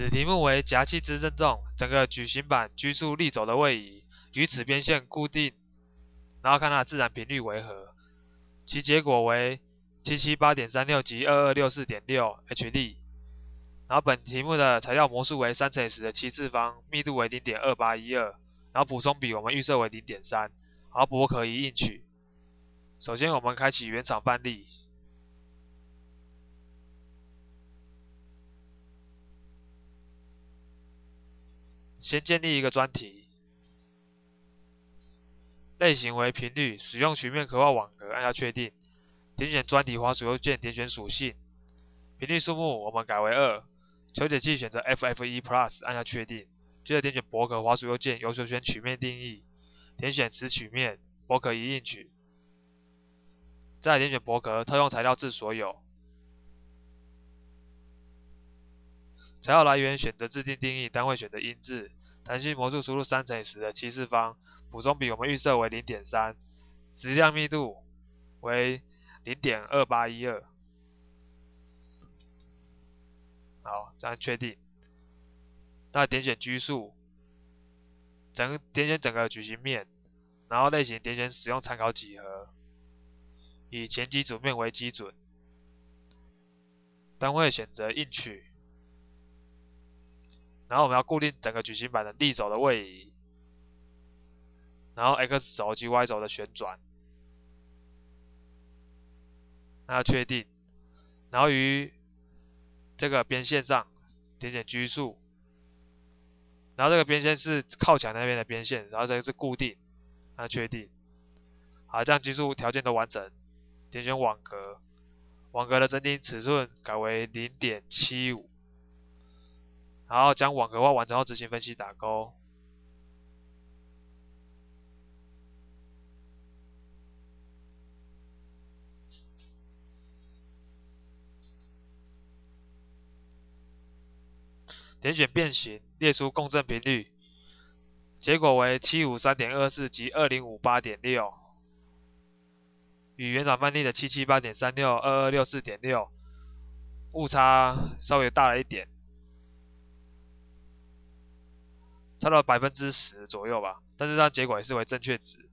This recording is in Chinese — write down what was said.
此题目为夹气之振动，整个矩形板居住力轴的位移与此边线固定，然后看它的自然频率为何，其结果为七七八点三六及二二六四点六 Hd。然后本题目的材料模数为三乘以十的七次方，密度为零点二八一二，然后补充比我们预设为零点三，然后薄壳一应取。首先我们开启原厂范例。先建立一个专题，类型为频率，使用曲面刻画网格，按下确定。点选专题滑鼠右键，点选属性，频率数目我们改为二。求解器选择 FF1 Plus，按下确定。接着点选薄壳滑鼠右键，右手选曲面定义，点选此曲面，薄壳一应取。再点选薄壳，套用材料至所有。材料来源选择自定定义，单位选择英字，弹性模数输入三乘以十的七次方，补充比我们预设为零点三，质量密度为零点二八一二。好，这样确定。那点选居数，整点选整个矩形面，然后类型点选使用参考几何，以前基础面为基准，单位选择硬取。然后我们要固定整个矩形板的立轴的位移，然后 x 轴及 y 轴的旋转，那要确定，然后于这个边线上点选拘束，然后这个边线是靠墙那边的边线，然后这个是固定，那确定，好，这样拘束条件都完成，点选网格，网格的整体尺寸改为零点七五。然后将网格化完成后执行分析打勾。点选变形，列出共振频率，结果为七五三点二四及二零五八点六，与原厂范例的七七八点三六、二二六四点六误差稍微大了一点。差到百分之十左右吧，但是它结果也是为正确值。